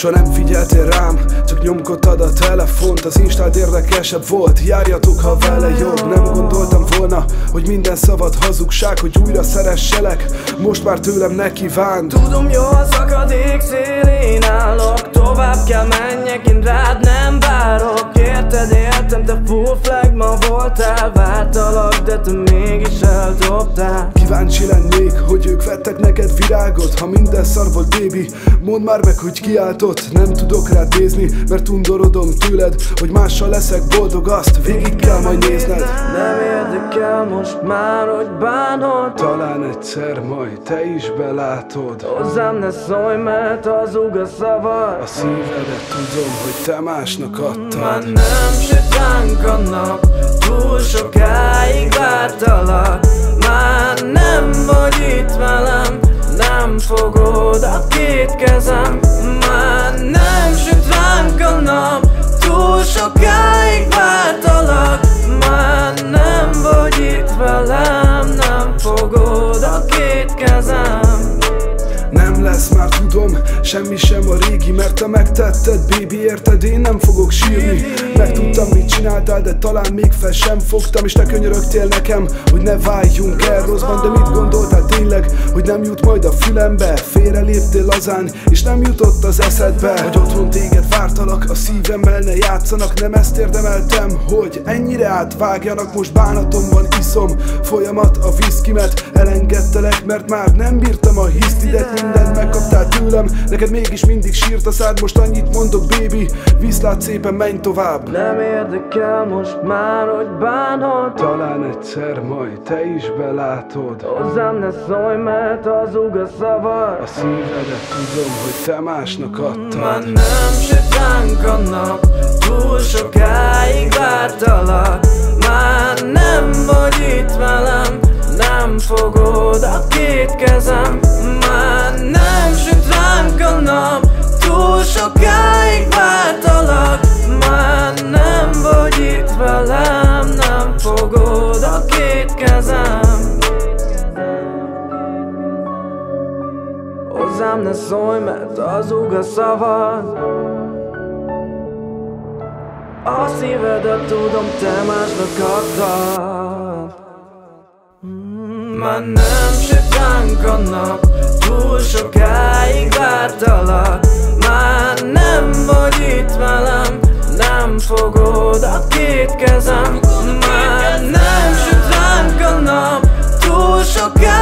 Soha nem figyeltél rám, csak nyomkodtad a telefont. Az instád érdekesebb volt, járjatok ha vele jobb. Nem gondoltam volna, hogy minden szavad hazugság Hogy újra szeresselek, most már tőlem ne kívánt Tudom jó a szakadék szélén állok. Tovább kell menjek, én rád nem várok. Érted, értem, te full flag ma voltál Vártalak, de te mégis eldobtál. Kíváncsi lennék, hogy ők vettek neked virágot Ha minden szar volt, baby, mondd már meg, hogy kiáltott. Nem tudok rád nézni, mert undorodom tőled Hogy mással leszek boldog, azt végig kell majd nézned. Nem érdekel most már, hogy bánod. Talán egyszer majd te is belátod. Hozzám ne szólj, mert hazug a szavad A szívedet tudom, hogy te másnak Már adtad nem süt ránk a nap Túl sokáig vártalak Már nem vagy itt velem Nem fogod a két kezem. Már nem süt ránk a nap Túl sokáig vártalak. Már nem vagy itt velem Nem fogod a két kezem. Nem lesz már semmi sem a régi Mert te megtetted, baby, érted? Én nem fogok sírni. Megtudtam, mit csináltál, de talán még fel sem fogtam És te könyörögtél nekem, hogy ne váljunk el rosszban. De mit gondoltál tényleg, hogy nem jut majd a fülembe? Félre léptél lazán, és nem jutott az eszedbe. Hogy otthon téged vártalak, a szívemmel ne játszanak Nem ezt érdemeltem, hogy ennyire átvágjanak. Most bánatom van, iszom folyamat a viszkimet. Elengedtelek, mert már nem bírtam a hisztidet Mindent megkaptál tőlem, neked mégis mindig sírt a szád Most annyit mondok, baby, viszlát szépen, menj tovább. Nem érdekel most már, hogy bánod. Talán egyszer majd te is belátod. Hozzám ne szólj, mert hazug a szavad A szívedet tudom, hogy te másnak Már adtad nem süt ránk a nap Túl sokáig vártalak. Már nem vagy itt velem Nem fogod a két kezem sokáig vártalak Már nem vagy itt velem Nem fogod a két kezem. Hozzám ne szólj, mert hazug a szavad. A szívedet tudom, te másnak adtad Mm, Már nem süt fogod a két kezem Már nem süt ránk a nap Túl sokáig